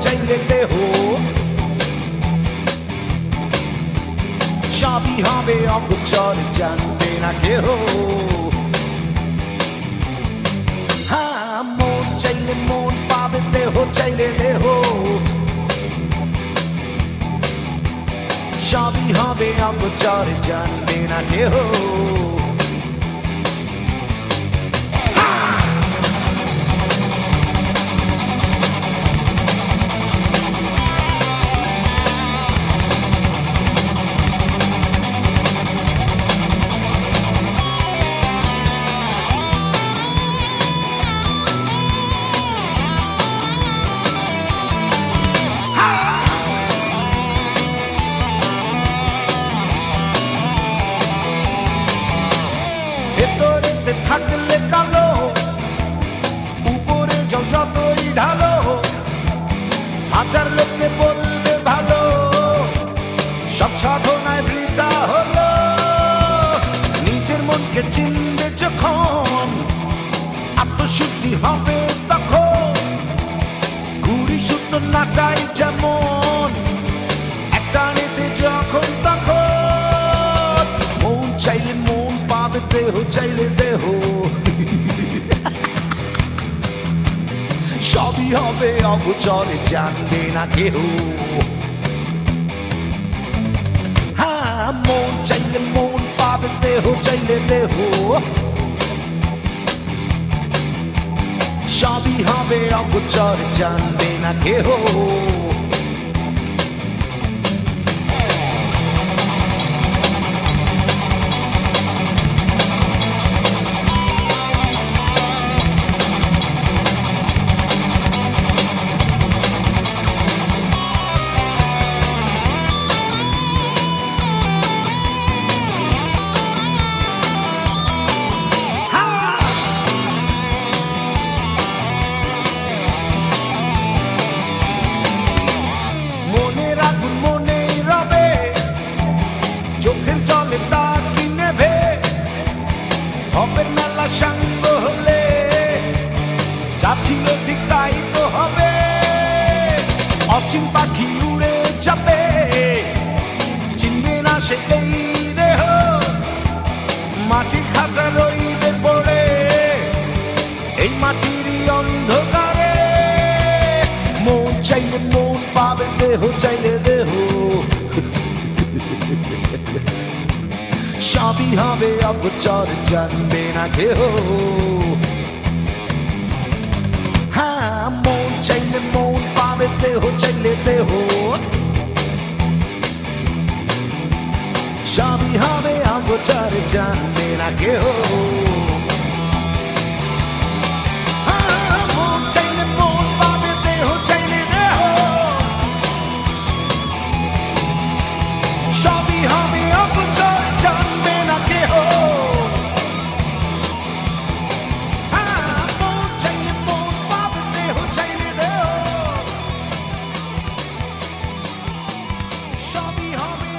চাইলে দেহ। সবই হবে অগোচর, জানবে না কেহ। হ্যাঁ মন চাইলে মন পাবে দেহ, চাইলে দেহ। সবই হবে অগোচর, জানবে না কেহ। আত্মশুদ্ধি হবে তখন। ঘুড়ি সূত্র নাটাই যেমন, একটা নিতে যখন তখন। মন চাইলে মন পাবে, দেহ চাইলে দেহ। সবই হবে অগোচরে, জানবে না কেহ। হ্যাঁ মন চাইলে মন পাবে, দেহ চাইলে দেহ। সবই হবে অগোচর জানবে না কেহ। অচিন পাখি উড়ে যাবে চিনবে না সে এই দেহ। মাটির খাঁচা রইবে পড়ে। এই মাটিরই অন্ধকারে। মন চাইলে মন পাবে, দেহ চাইলে দেহ। সবই হবে অগোচর, জানবে না কেহ। পাবে দেহ চাইলে দেহ সবই হবে অগোচর জানবে না কেহ shall be home.